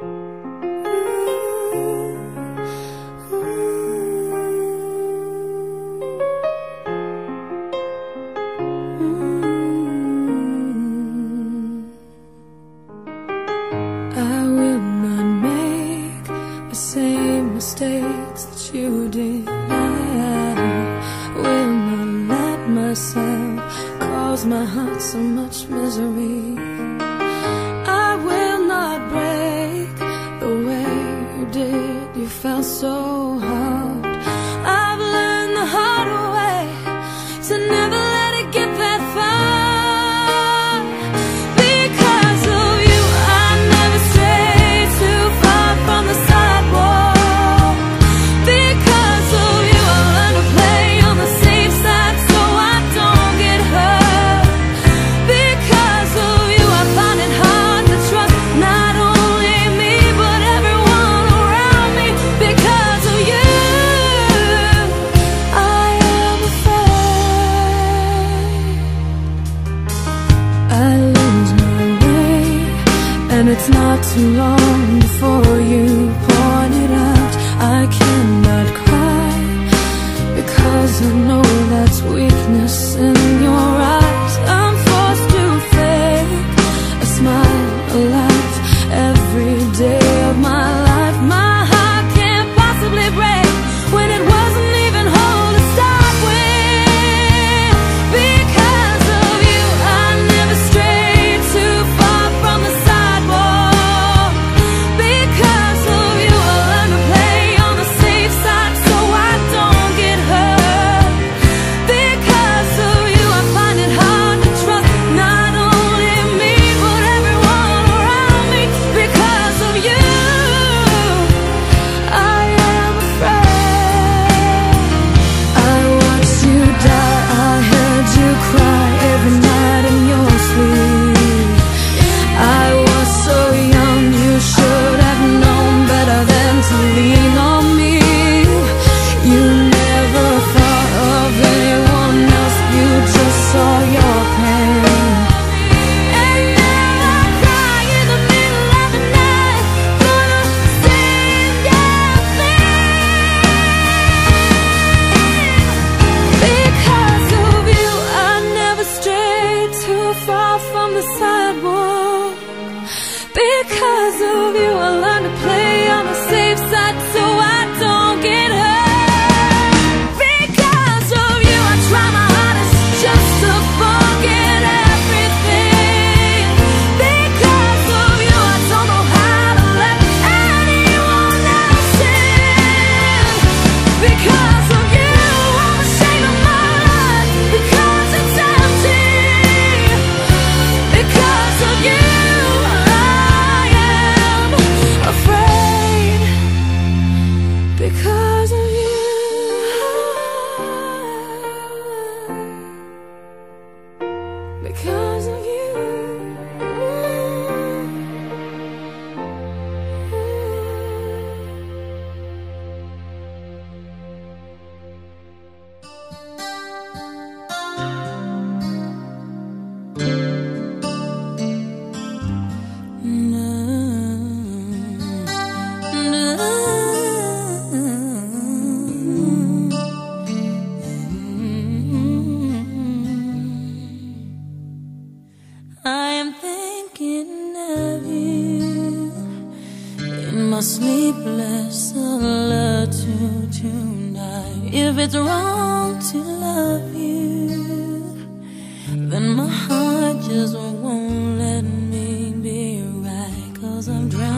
I will not make the same mistakes that you did. I will not let myself cause my heart so much misery. so It's not too long before you a sleepless solitude tonight. If it's wrong to love you, then my heart just won't let me be right. Cause I'm drowning.